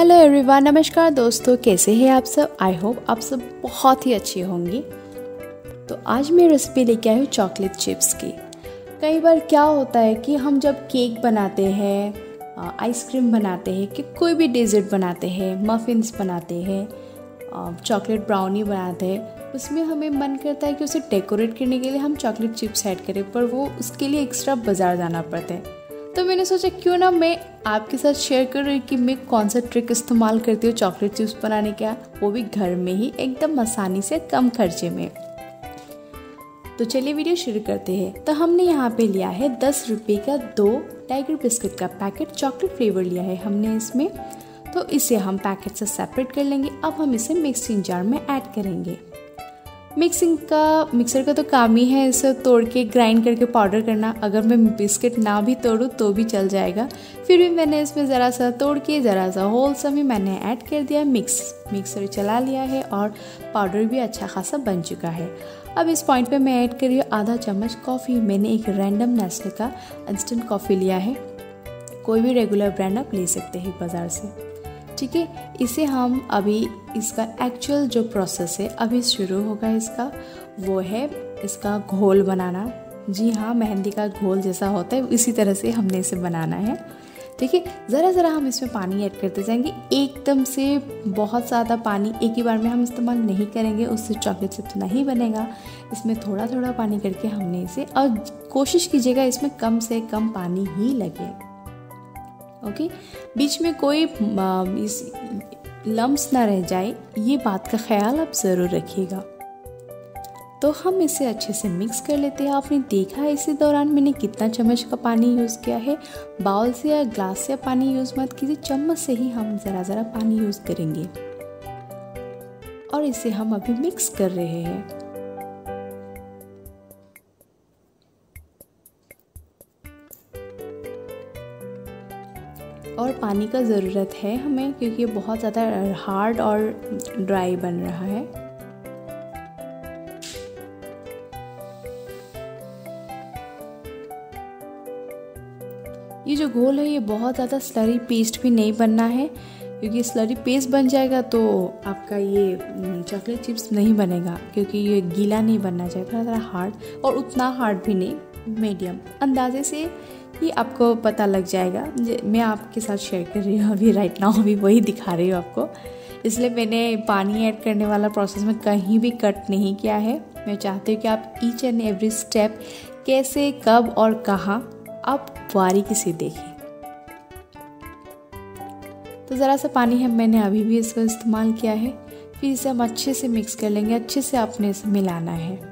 Hello everyone नमस्कार दोस्तों, कैसे हैं आप सब? आई होप आप सब बहुत ही अच्छी होंगी। तो आज मैं रेसिपी लेके आई हूँ चॉकलेट चिप्स की। कई बार क्या होता है कि हम जब केक बनाते हैं आइसक्रीम बनाते हैं, कि कोई भी डेजर्ट बनाते हैं मफ़िन्स बनाते हैं चॉकलेट ब्राउनी बनाते हैं, उसमें हमें मन करता है कि उसे डेकोरेट करने के लिए हम चॉकलेट चिप्स ऐड करें, पर वो उसके लिए एक्स्ट्रा बाज़ार जाना पड़ता है। तो मैंने सोचा, क्यों ना मैं आपके साथ शेयर कर कि मैं कौन सा ट्रिक इस्तेमाल करती हूँ चॉकलेट चिप्स बनाने का। वो भी घर में ही, एकदम आसानी से, कम खर्चे में। तो चलिए वीडियो शुरू करते हैं। तो हमने यहाँ पे लिया है दस रुपये का दो टाइगर बिस्किट का पैकेट चॉकलेट फ्लेवर लिया है हमने इसमें। तो इसे हम पैकेट से सेपरेट कर लेंगे। अब हम इसे मिक्सिंग जार में ऐड करेंगे। मिक्सिंग का, मिक्सर का तो काम ही है इसे तोड़ के ग्राइंड करके पाउडर करना। अगर मैं बिस्किट ना भी तोड़ूँ तो भी चल जाएगा। फिर भी मैंने इसमें ज़रा सा तोड़ के, ज़रा सा होल सा भी मैंने ऐड कर दिया। मिक्स मिक्सर चला लिया है और पाउडर भी अच्छा खासा बन चुका है। अब इस पॉइंट पे मैं ऐड कर रही हूँ आधा चम्मच कॉफ़ी मैंने एक रैंडम नेस्ले का इंस्टेंट कॉफ़ी लिया है। कोई भी रेगुलर ब्रांड आप ले सकते हैं बाज़ार से। ठीक है? इसे हम अभी इसका एक्चुअल जो प्रोसेस है, अभी शुरू होगा इसका, वो है इसका घोल बनाना। जी हाँ मेहंदी का घोल जैसा होता है इसी तरह से हमने इसे बनाना है। ठीक है? ज़रा ज़रा हम इसमें पानी ऐड करते जाएँगे। एकदम से बहुत ज़्यादा पानी एक ही बार में हम इस्तेमाल नहीं करेंगे, उससे चॉकलेट चिप्स नहीं बनेगा। इसमें थोड़ा थोड़ा पानी करके हमने इसे, और कोशिश कीजिएगा इसमें कम से कम पानी ही लगे। ओके बीच में कोई इस लम्स ना रह जाए, ये बात का ख्याल आप ज़रूर रखिएगा। तो हम इसे अच्छे से मिक्स कर लेते हैं। आपने देखा है इसी दौरान मैंने कितना चम्मच का पानी यूज़ किया है। बाउल से या ग्लास से पानी यूज़ मत कीजिए, चम्मच से ही हम ज़रा ज़रा पानी यूज़ करेंगे। और इसे हम अभी मिक्स कर रहे हैं। और पानी का ज़रूरत है हमें क्योंकि ये बहुत ज़्यादा हार्ड और ड्राई बन रहा है। ये जो घोल है, ये बहुत ज़्यादा स्लरी पेस्ट भी नहीं बनना है, क्योंकि स्लरी पेस्ट बन जाएगा तो आपका ये चॉकलेट चिप्स नहीं बनेगा, क्योंकि ये गीला नहीं बनना चाहिए थोड़ा थोड़ा हार्ड और उतना हार्ड भी नहीं मीडियम अंदाजे से ही आपको पता लग जाएगा। मैं आपके साथ शेयर कर रही हूँ अभी राइट नाउ अभी वही दिखा रही हूँ आपको। इसलिए मैंने पानी ऐड करने वाला प्रोसेस में कहीं भी कट नहीं किया है। मैं चाहती हूँ कि आप ईच एंड एवरी स्टेप कैसे, कब और कहाँ आप बारीकी से देखें। तो ज़रा सा पानी है मैंने अभी भी इसका इस्तेमाल किया है। फिर इसे हम अच्छे से मिक्स कर लेंगे, अच्छे से आपने इसे मिलाना है।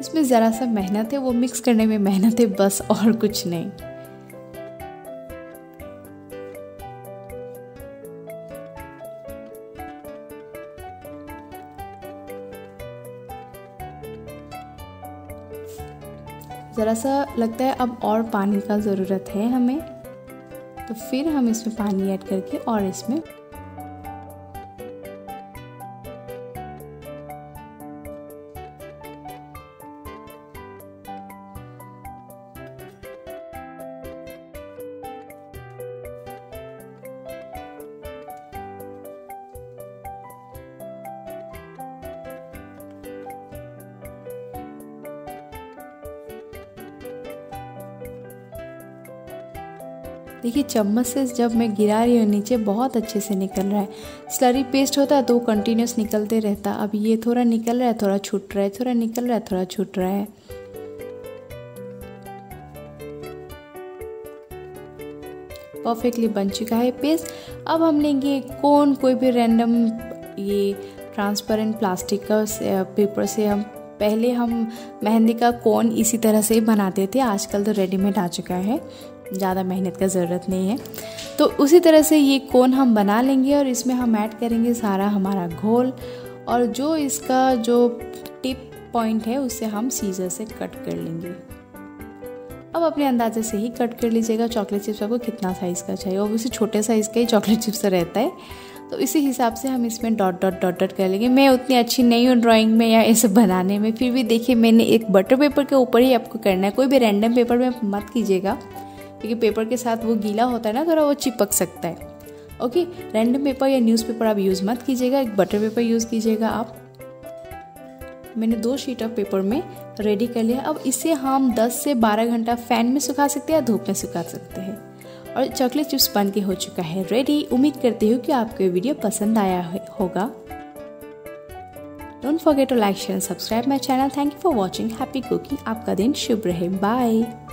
इसमें ज़रा सा मेहनत है, वो मिक्स करने में मेहनत है, बस और कुछ नहीं। ज़रा सा लगता है अब और पानी का ज़रूरत है हमें तो फिर हम इसमें पानी ऐड करके और इसमें देखिए, चम्मच से जब मैं गिरा रही हूँ, नीचे बहुत अच्छे से निकल रहा है। स्लरी पेस्ट होता है तो कंटिन्यूस निकलते रहता। अब ये थोड़ा निकल रहा है, थोड़ा छूट रहा है, थोड़ा निकल रहा है, थोड़ा छूट रहा है। परफेक्टली बन चुका है पेस्ट अब हम लेंगे कौन कोई भी रैंडम ये ट्रांसपेरेंट प्लास्टिक का पेपर से हम, पहले हम मेहंदी का कोन इसी तरह से ही बनाते थे। आजकल तो रेडीमेड आ चुका है। ज़्यादा मेहनत का ज़रूरत नहीं है। तो उसी तरह से ये कोन हम बना लेंगे और इसमें हम ऐड करेंगे सारा हमारा घोल और जो इसका जो टिप पॉइंट है, उसे हम सीजर से कट कर लेंगे। अब अपने अंदाजे से ही कट कर लीजिएगा। चॉकलेट चिप्स आपको कितना साइज़ का चाहिए? ऑब्वियसली छोटे साइज़ का ही चॉकलेट चिप्स रहता है। तो इसी हिसाब से हम इसमें डॉट डॉट डॉट डॉट कर लेंगे। मैं उतनी अच्छी नहीं हूँ ड्राइंग में या इसे बनाने में। फिर भी देखिए, मैंने एक बटर पेपर के ऊपर ही आपको करना है। कोई भी रैंडम पेपर में मत कीजिएगा। क्योंकि पेपर के साथ वो गीला होता है ना, थोड़ा वो चिपक सकता है। ओके रैंडम पेपर या न्यूज़पेपर आप यूज़ मत कीजिएगा, एक बटर पेपर यूज़ कीजिएगा आप। मैंने दो शीट ऑफ़ पेपर में रेडी कर लिया। अब इसे हम 10 से 12 घंटा फ़ैन में सुखा सकते हैं या धूप में सुखा सकते हैं। और चॉकलेट चिप्स बन के हो चुका है। रेडी उम्मीद करती हूँ कि आपको ये वीडियो पसंद आया होगा। Don't forget to like share subscribe my channel thank you for watching happy cooking आपका दिन शुभ रहे। बाय